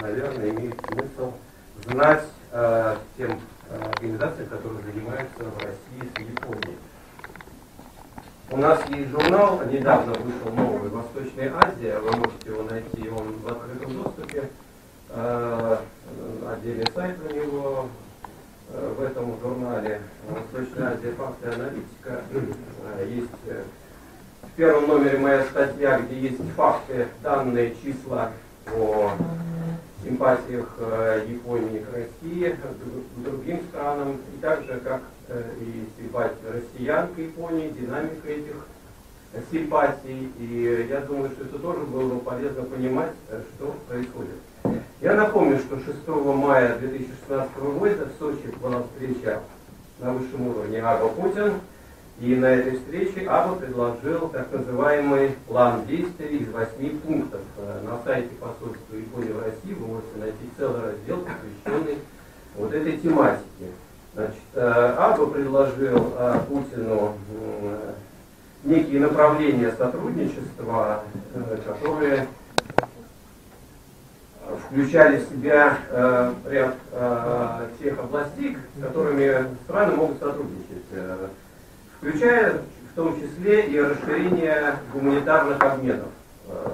наверное, имеет смысл знать э, тем э, организациям, которые занимаются в России с Японией. У нас есть журнал, недавно вышел новый «Восточная Азия», вы можете его найти, он в открытом доступе, э, отдельный сайт у него, э, в этом журнале «Восточная Азия. Факты и аналитика» э, есть э, в первом номере моя статья, где есть факты, данные, числа о симпатиях э, Японии к России, другим странам, и также как э, и симпатии россиян к Японии, динамика этих симпатий. И я думаю, что это тоже было бы полезно понимать, э, что происходит. Я напомню, что 6 мая 2016 года в Сочи была встреча на высшем уровне Аба-Путин, и на этой встрече Аба предложил так называемый план действий из восьми пунктов. Э, на сайте посольства Японии в России вы можете найти целый раздел, посвященный вот этой тематике. Значит, э, Аба предложил э, Путину некие направления сотрудничества, которые включали в себя ряд тех областей, с которыми страны могут сотрудничать включая в том числе и расширение гуманитарных обменов. Э,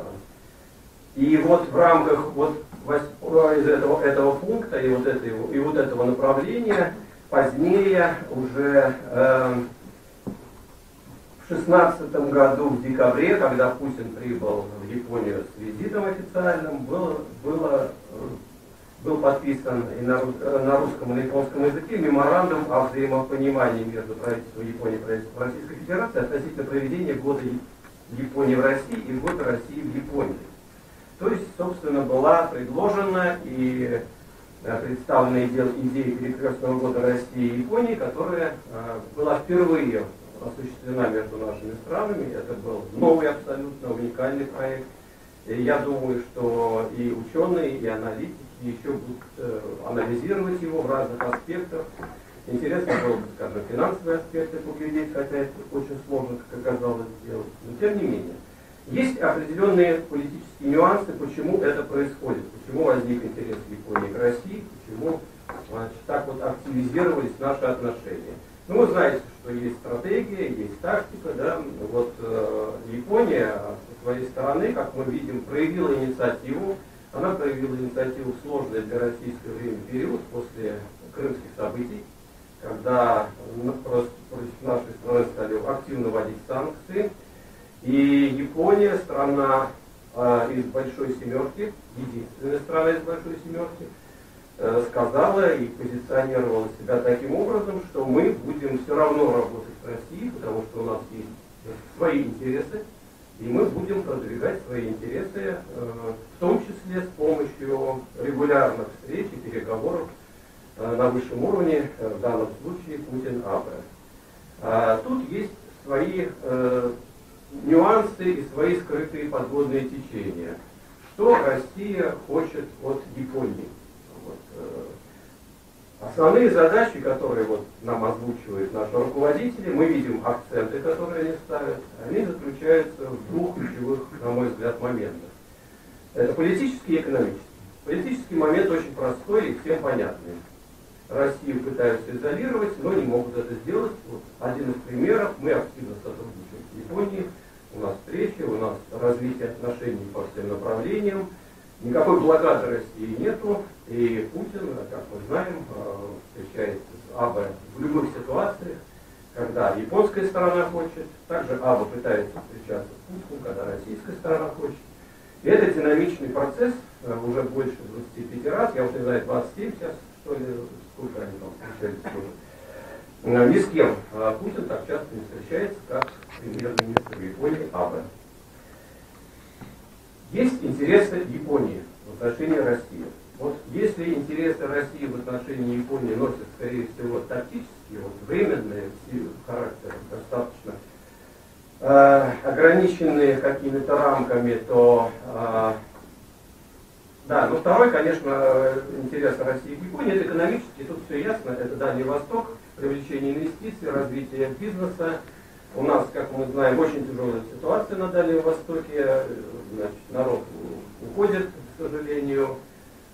и вот в рамках вот из этого, этого пункта и вот, этой, и вот этого направления позднее уже э, в шестнадцатом году в декабре, когда Путин прибыл в Японию с визитом официальным, было, было был подписан и на, на русском и на японском языке меморандум о взаимопонимании между правительством Японии и правительством Российской Федерации относительно проведения года Японии в России и года России в Японии. То есть, собственно, была предложена и э, представлена идея перекрестного года России и Японии, которая э, была впервые осуществлена между нашими странами. Это был новый абсолютно уникальный проект. И я думаю, что и ученые, и аналитики еще будут э, анализировать его в разных аспектах. Интересно было бы, скажем, финансовые аспекты поглядеть, хотя это очень сложно, как оказалось, сделать. Но тем не менее, есть определенные политические нюансы, почему это происходит, почему возник интерес Японии к России, почему значит, так вот активизировались наши отношения. Ну, вы знаете, что есть стратегия, есть тактика, да, вот э, Япония со своей стороны, как мы видим, проявила инициативу, она проявила инициативу в сложный для российского времени период после крымских событий, когда против нашей страны стали активно вводить санкции. И Япония, страна э, из Большой Семерки, единственная страна из Большой Семерки, э, сказала и позиционировала себя таким образом, что мы будем все равно работать с Россией, потому что у нас есть свои интересы, и мы будем продвигать свои интересы, э, в том числе с помощью регулярных встреч и переговоров э, на высшем уровне, э, в данном случае Путин-АБ. А тут есть свои нюансы и свои скрытые подводные течения. Что Россия хочет от Японии? Вот, Основные задачи, которые вот нам озвучивают наши руководители, мы видим акценты, которые они ставят, они заключаются в двух ключевых, на мой взгляд, моментах. Это политический и экономический. Политический момент очень простой и всем понятный. Россию пытаются изолировать, но не могут это сделать. Вот один из примеров, мы активно сотрудничаем с Японией, у нас встречи, у нас развитие отношений по всем направлениям, Никакой блокады России нету, и Путин, как мы знаем, э, встречается с АБ в любых ситуациях, когда японская сторона хочет, также АБА пытается встречаться с Путиным, когда российская сторона хочет. И это динамичный процесс, э, уже больше 25 раз, я уже не знаю, 27 сейчас, что ли, сколько они там встречались тоже. Э, ни с кем Путин так часто не встречается, как премьер-министр Японии АБ. Есть интересы Японии в отношении России. Вот если интересы России в отношении Японии носят, скорее всего, тактический, вот, временный характер, достаточно э, ограниченные какими-то рамками, то э, да, но второй, конечно, интерес России к Японии, это экономический, тут все ясно, это Дальний Восток, привлечение инвестиций, развитие бизнеса, у нас, как мы знаем, очень тяжелая ситуация на Дальнем Востоке. Значит, народ уходит, к сожалению.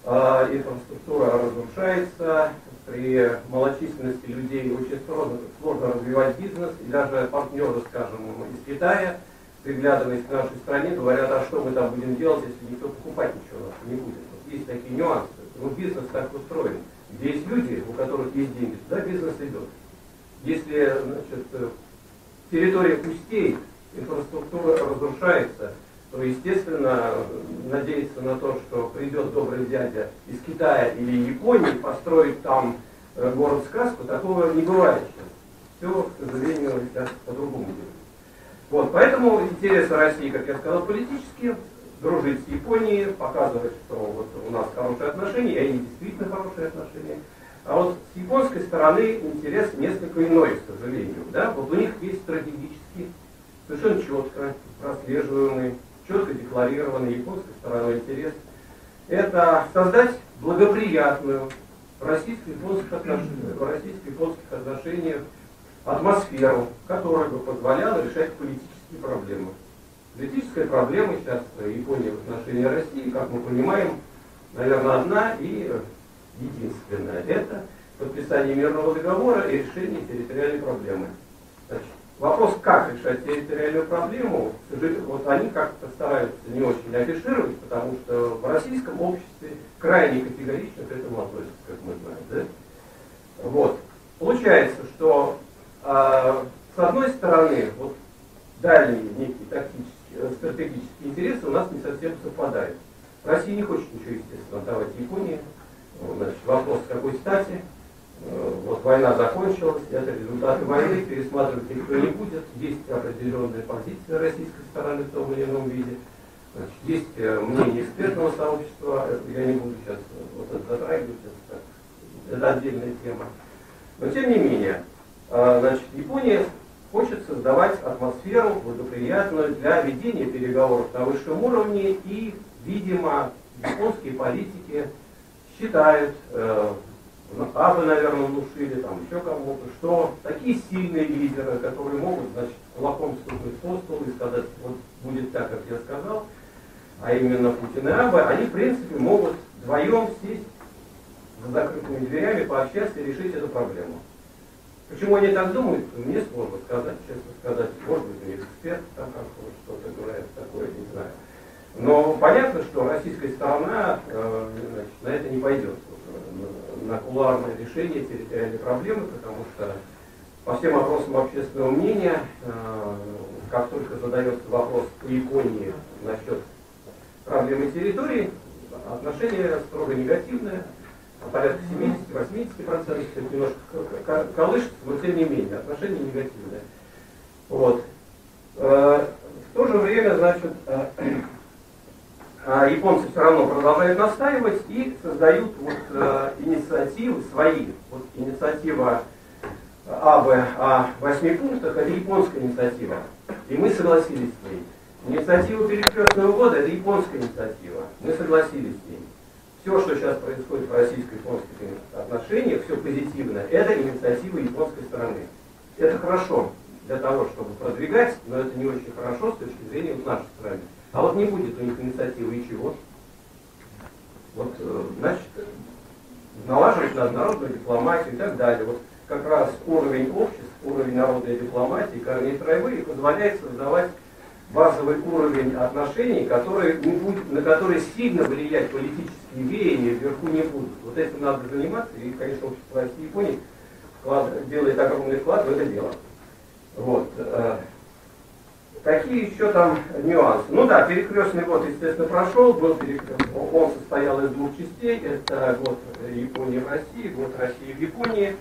а, инфраструктура разрушается, при малочисленности людей очень сложно, сложно развивать бизнес, и даже партнеры, скажем, из Китая, приглядываясь к нашей стране, говорят, а что мы там будем делать, если никто покупать ничего нас не будет. Вот есть такие нюансы. Ну, бизнес так устроен. Где есть люди, у которых есть деньги, туда бизнес идет. Если значит, территория пустеет, инфраструктура разрушается, то, естественно, надеяться на то, что придет добрый дядя из Китая или Японии, построить там э, город-сказку, такого не бывает сейчас. Все, к сожалению, сейчас по-другому делают. Вот, поэтому интересы России, как я сказал, политические, дружить с Японией, показывать, что вот у нас хорошие отношения, и они действительно хорошие отношения. А вот с японской стороны интерес несколько иной, к сожалению. Да? Вот у них есть стратегический, совершенно четко прослеживаемый четко декларированный японской стороной интерес, это создать благоприятную российско-японских отношениях, российско-японских отношениях атмосферу, которая бы позволяла решать политические проблемы. Политическая проблема сейчас Японии в отношении России, как мы понимаем, наверное, одна и единственная. Это подписание мирного договора и решение территориальной проблемы. Значит, Вопрос, как решать территориальную проблему, вот они как-то стараются не очень афишировать, потому что в российском обществе крайне категорично к этому относятся, как мы знаем. Да? Вот. Получается, что э, с одной стороны, вот дальние некие тактические, э, стратегические интересы у нас не совсем совпадают. Россия не хочет ничего, естественно, отдавать Японии. Значит, вопрос, с какой стати, Э, вот война закончилась, это результаты войны, пересматривать никто не будет, есть определенная позиция российской стороны в том или ином виде, Значит, есть э, мнение экспертного сообщества, я не буду сейчас вот это затрагивать, это, это отдельная тема. Но тем не менее, э, значит, Япония хочет создавать атмосферу благоприятную для ведения переговоров на высшем уровне и, видимо, японские политики считают Абы, наверное, внушили, там еще кому-то, что такие сильные лидеры, которые могут, значит, кулаком стукнуть по столу и сказать, вот будет так, как я сказал, а именно Путин и Абы, они, в принципе, могут вдвоем сесть за закрытыми дверями, пообщаться и решить эту проблему. Почему они так думают, мне сложно сказать, честно сказать. Может быть, у них эксперт там как-то что-то говорят такое, не знаю. Но понятно, что российская сторона э, значит, на это не пойдет на кулуарное решение территориальной проблемы, потому что по всем вопросам общественного мнения, э, как только задается вопрос по Японии насчет проблемы территории, отношение строго негативное, порядка 70-80%, это немножко колышется, но тем не менее, отношение негативное. Вот. Э, в то же время, значит, э, а японцы все равно продолжают настаивать и создают вот, э, инициативы свои. Вот инициатива АБ о восьми пунктах – это японская инициатива. И мы согласились с ней. Инициатива перекрестного года – это японская инициатива. Мы согласились с ней. Все, что сейчас происходит в российско-японских отношениях, все позитивно, это инициатива японской стороны. Это хорошо для того, чтобы продвигать, но это не очень хорошо с точки зрения вот нашей страны. А вот не будет у них инициативы и чего? Вот, э, значит, налаживать надо народную дипломатию и так далее. Вот как раз уровень общества, уровень народной дипломатии, Корней Троевые позволяет создавать базовый уровень отношений, который не будет, на который влиять политические веяния вверху не будут. Вот этим надо заниматься, и, конечно, общество России и Японии вклад, делает огромный вклад в это дело. Вот. Э, Какие еще там нюансы? Ну да, перекрестный год, естественно, прошел, был перекрестный. Он состоял из двух частей. Это год Японии в России, год России в Японии.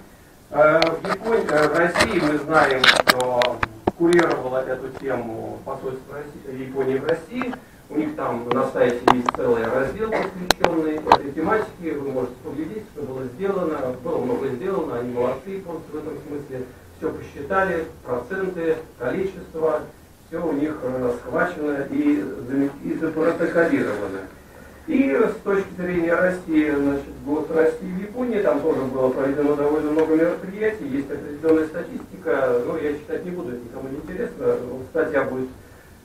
Э, в, Японии, э, в России мы знаем, что курировала эту тему посольство России, Японии в России. У них там на сайте есть целый раздел, посвященный этой тематике. Вы можете поглядеть, что было сделано. Было много сделано, они молодцы, японцы в этом смысле. Все посчитали, проценты, количество все у них э, схвачено и, и запротоколировано. И с точки зрения России, значит, год России в Японии, там тоже было проведено довольно много мероприятий, есть определенная статистика, но я читать не буду, это никому не интересно. Статья будет,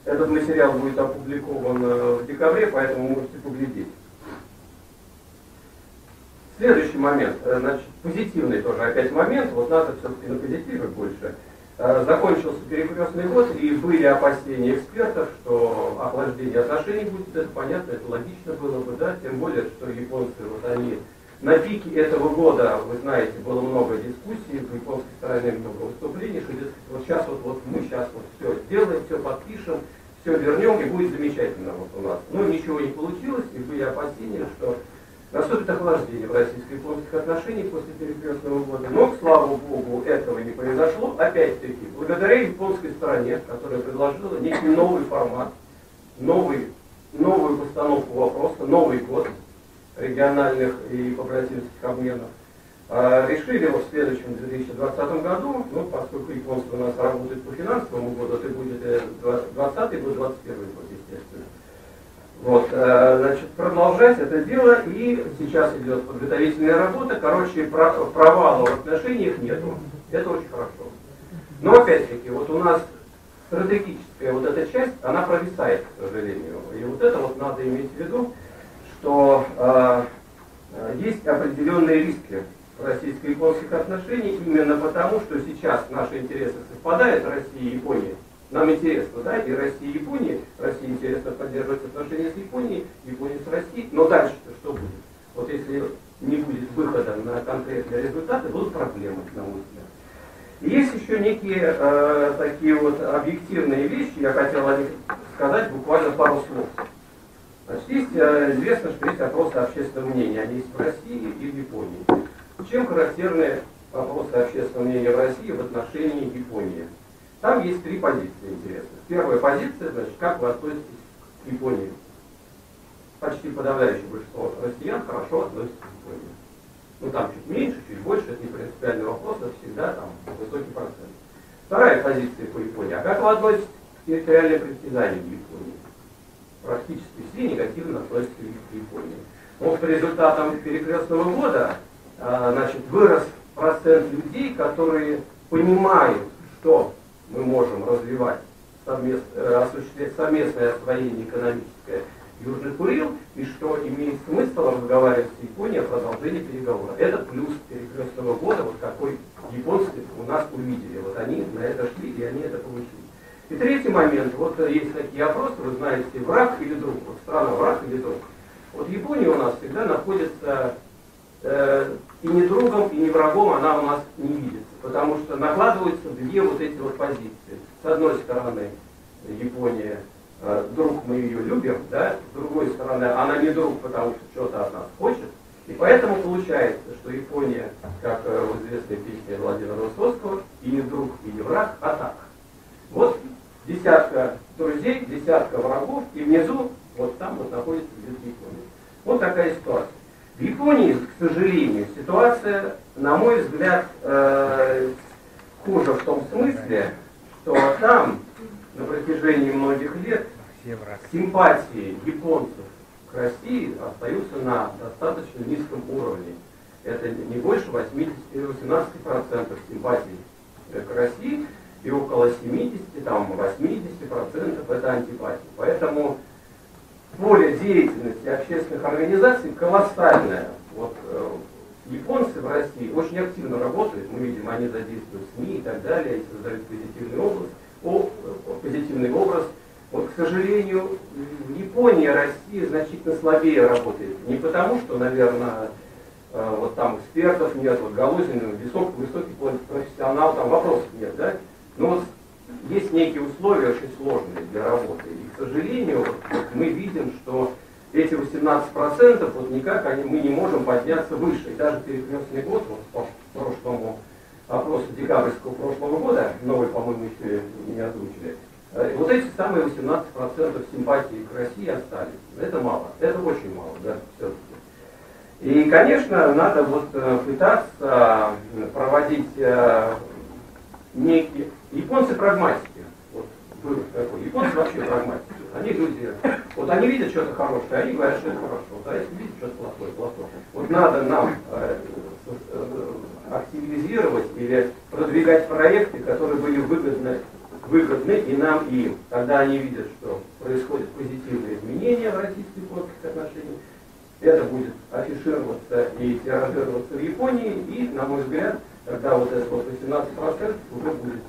этот материал будет опубликован э, в декабре, поэтому можете поглядеть. Следующий момент, э, значит, позитивный тоже опять момент, вот надо все-таки на позитиве больше. Э, закончился перекрестный год, и были опасения экспертов, что охлаждение отношений будет, это понятно, это логично было бы, да, тем более, что японцы, вот они на пике этого года, вы знаете, было много дискуссий, в японской стороне много выступлений, что вот сейчас вот, вот мы сейчас вот все сделаем, все подпишем, все вернем и будет замечательно вот у нас. Но ничего не получилось, и были опасения, что наступит охлаждение в российско-японских отношениях после перекрестного года. Но, слава богу, этого не произошло. Опять-таки, благодаря японской стороне, которая предложила некий новый формат, новый, новую постановку вопроса, новый год региональных и побратимских обменов. А, решили вот в следующем 2020 году, ну, поскольку японцы у нас работают по финансовому году, это будет 2020 год, 2021 год, естественно. Вот, э, значит, продолжать это дело, и сейчас идет подготовительная работа. Короче, провала в отношениях нету. Это очень хорошо. Но опять-таки, вот у нас стратегическая вот эта часть, она провисает, к сожалению. И вот это вот надо иметь в виду, что э, есть определенные риски российско-японских отношений именно потому, что сейчас наши интересы совпадают, Россия и Япония, нам интересно, да, и Россия, и Япония. России интересно поддерживать отношения с Японией, Япония с Россией. Но дальше что будет? Вот если не будет выхода на конкретные результаты, будут проблемы, на мой взгляд. есть еще некие э, такие вот объективные вещи, я хотел о них сказать буквально пару слов. Значит, есть э, известно, что есть опросы общественного мнения, они есть в России и в Японии. Чем характерны опросы общественного мнения в России в отношении Японии? Там есть три позиции интересных. Первая позиция, значит, как вы относитесь к Японии. Почти подавляющее большинство россиян хорошо относится к Японии. Ну там чуть меньше, чуть больше, это не принципиальный вопрос, это всегда там высокий процент. Вторая позиция по Японии. А как вы относитесь к территориальным притязаниям Японии? Практически все негативно относятся к Японии. Вот по результатам перекрестного года а, значит, вырос процент людей, которые понимают, что мы можем развивать совмест, э, осуществлять совместное освоение экономическое Южных Курил, и что имеет смысл разговаривать с Японией о продолжении переговоров. Это плюс перекрестного года, вот какой японцы у нас увидели. Вот они на это шли, и они это получили. И третий момент, вот есть такие опросы, вы знаете, враг или друг, вот страна враг или друг. Вот Япония у нас всегда находится э, и не другом, и не врагом она у нас не видится, потому что накладываются две вот эти вот позиции. С одной стороны, Япония, э, друг мы ее любим, да, с другой стороны, она не друг, потому что что-то от нас хочет, и поэтому получается, что Япония, как э, в известной песне Владимира Высоцкого, и не друг, и не враг, а так. Вот десятка друзей, десятка врагов, и внизу, вот там вот находится где-то Япония. Вот такая ситуация. В Японии, к сожалению, ситуация, на мой взгляд, э, хуже в том смысле, что там на протяжении многих лет симпатии японцев к России остаются на достаточно низком уровне. Это не больше 80-18% симпатий к России и около 70, там 80% это антипатия. Поэтому поле деятельности общественных организаций колоссальное. Вот э, японцы в России очень активно работают, мы видим, они задействуют СМИ и так далее, и создают позитивный образ, о, позитивный образ. Вот, к сожалению, в Японии Россия значительно слабее работает. Не потому, что, наверное, э, вот там экспертов нет, вот Галузин высокий, высокий профессионал, там вопросов нет, да? Но вот есть некие условия очень сложные для работы. И, к сожалению, мы видим, что эти 18% вот никак они, мы не можем подняться выше. И даже перекрестный год, вот по прошлому опросу декабрьского прошлого года, новый, по-моему, еще не озвучили, э, вот эти самые 18% симпатии к России остались. Это мало, это очень мало, да, все-таки. И, конечно, надо вот э, пытаться проводить э, некие Японцы прагматики. Вот был такой. Японцы вообще прагматики. Они люди, вот они видят что-то хорошее, они говорят, что это хорошо. А если видят что-то плохое, плохое. Вот надо нам э, э, активизировать или продвигать проекты, которые были выгодны, выгодны и нам, и им. Когда они видят, что происходят позитивные изменения в российских японских отношениях, это будет афишироваться и тиражироваться в Японии, и, на мой взгляд, когда вот это вот 18% уже будет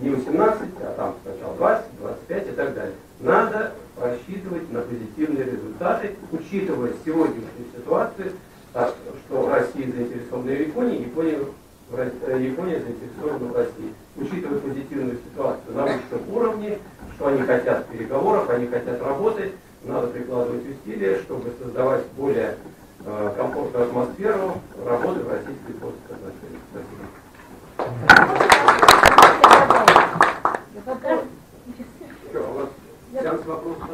не 18, а там сначала 20, 25 и так далее. Надо рассчитывать на позитивные результаты, учитывая сегодняшнюю ситуацию, что Россия заинтересована в Японии, Япония, э, Япония заинтересована в России. Учитывая позитивную ситуацию на высшем уровне, что они хотят переговоров, они хотят работать, надо прикладывать усилия, чтобы создавать более э, комфортную атмосферу работы в российско-японских отношениях. Спасибо. Что, у вас сеанс вопросов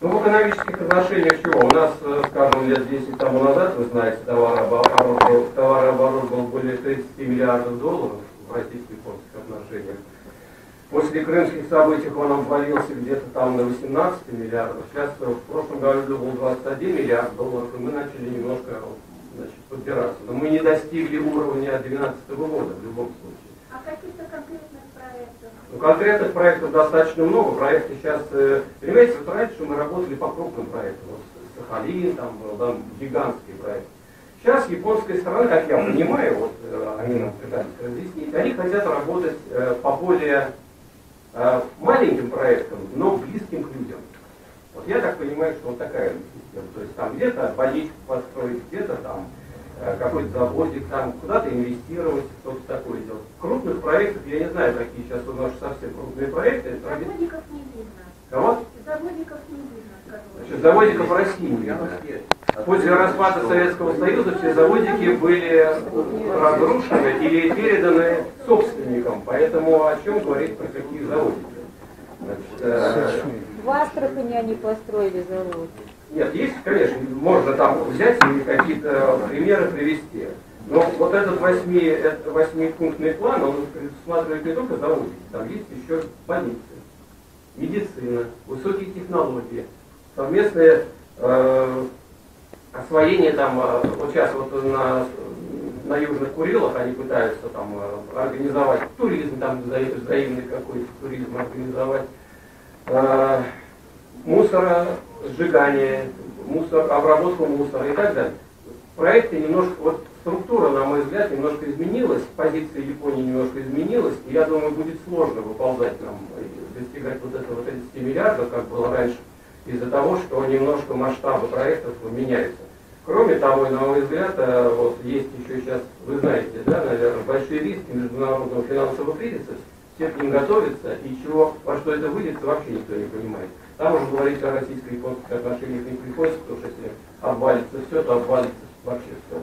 ну, в экономических отношениях чего? У нас, э, скажем, лет 10 тому назад, вы знаете, товарооборот был, товарооборот был более 30 миллиардов долларов в российско-японских отношениях. После крымских событий он обвалился где-то там на 18 миллиардов. Сейчас э, в прошлом году был 21 миллиард долларов, и мы начали немножко значит, подбираться. Но мы не достигли уровня 2012 года в любом случае. А каких-то конкретных проектов? Ну, конкретных проектов достаточно много. Проекты сейчас, э, понимаете, вот раньше мы работали по крупным проектам. Вот Сахалин, там там гигантский проект. Сейчас японская сторона, как я понимаю, вот э, они нам пытались разъяснить, они хотят работать по более маленьким проектам, но близким к людям. Вот я так понимаю, что вот такая система. То есть там где-то больничку построить, где-то там Э, какой-то заводик, там куда-то инвестировать, что-то такое делать. Крупных проектов, я не знаю, какие сейчас у нас совсем крупные проекты. Заводиков не видно. Кого? Заводиков не видно. Значит, заводиков в России не видно. После распада Советского Союза все заводики были разрушены или переданы собственникам. Поэтому о чем говорить про какие заводики? Значит, э... В Астрахани они построили завод. Нет, есть, конечно, можно там взять и какие-то примеры привести. Но вот этот восьми, это восьмипунктный план, он предусматривает не только заводы, там есть еще больницы, медицина, высокие технологии, совместное э, освоение там, э, вот сейчас вот на, на Южных Курилах они пытаются там э, организовать туризм, там взаимный какой-то туризм организовать, э, мусора сжигание, мусор, обработку мусора и так далее. Проекты немножко, вот структура, на мой взгляд, немножко изменилась, позиция Японии немножко изменилась, и я думаю, будет сложно выползать нам, достигать вот этого 30 миллиардов, как было раньше, из-за того, что немножко масштабы проектов меняются. Кроме того, на мой взгляд, вот есть еще сейчас, вы знаете, да, наверное, большие риски международного финансового кризиса, все к ним готовятся, и чего, во что это выльется, вообще никто не понимает. Там уже говорить о российско-японских отношениях не приходится, потому что если обвалится все, то обвалится вообще все.